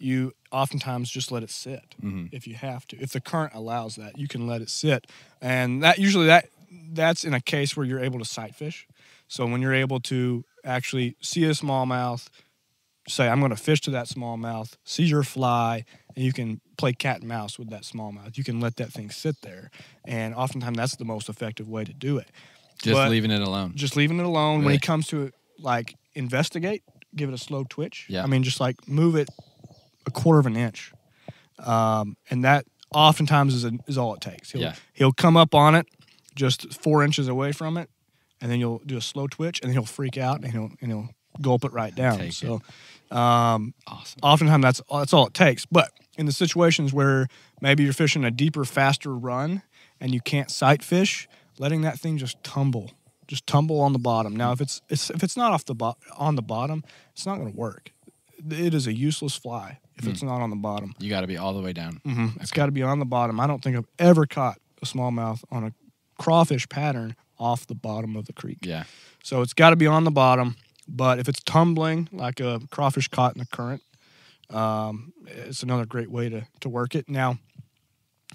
you oftentimes just let it sit Mm-hmm. if you have to. If the current allows that, you can let it sit, and that usually that that's in a case where you're able to sight fish. So when you're able to actually see a smallmouth, say I'm going to fish to that smallmouth, see your fly, and you can play cat and mouse with that smallmouth. You can let that thing sit there, and oftentimes that's the most effective way to do it. Just But- leaving it alone. Just leaving it alone when it comes to like investigate, give it a slow twitch. Yeah. I mean, just like move it a quarter of an inch, um, and that oftentimes is, a, is all it takes. He'll, Yeah. he'll come up on it just four inches away from it, and then you'll do a slow twitch, and then he'll freak out and he'll and he'll gulp it right down. Take so, um, Awesome. oftentimes that's that's all it takes. But in the situations where maybe you're fishing a deeper, faster run and you can't sight fish, letting that thing just tumble, just tumble on the bottom. Now, if it's, it's if it's not off the bo- on the bottom, it's not going to work. It is a useless fly if it's not on the bottom. You got to be all the way down. hmm It's got to be on the bottom. I don't think I've ever caught a smallmouth on a crawfish pattern off the bottom of the creek. Yeah. So it's got to be on the bottom. But if it's tumbling like a crawfish caught in the current, um, it's another great way to, to work it. Now,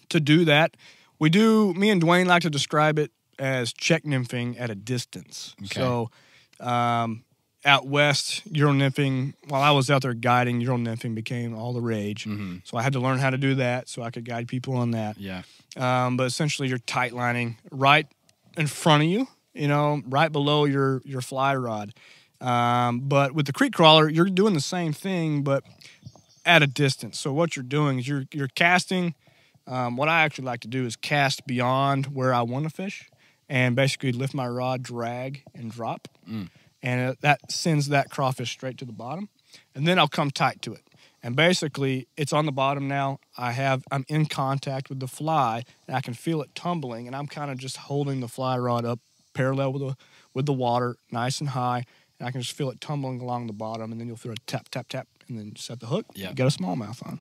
to do that, we do, me and Duane like to describe it as check nymphing at a distance. Okay. So um, out west, Euro nymphing, while I was out there guiding, Euro nymphing became all the rage. Mhm. So I had to learn how to do that so I could guide people on that. Yeah. Um, but essentially, you're tight lining right in front of you, you know, right below your your fly rod. Um, but with the creek crawler, you're doing the same thing, but at a distance. So what you're doing is you're you're casting. Um, what I actually like to do is cast beyond where I want to fish, and basically lift my rod, drag, and drop, Mm. And it, that sends that crawfish straight to the bottom, and then I'll come tight to it. And basically, it's on the bottom now. I have I'm in contact with the fly, and I can feel it tumbling, and I'm kind of just holding the fly rod up parallel with the with the water, nice and high, and I can just feel it tumbling along the bottom, and then you'll feel a tap tap tap, and then set the hook. Yeah. got a smallmouth on.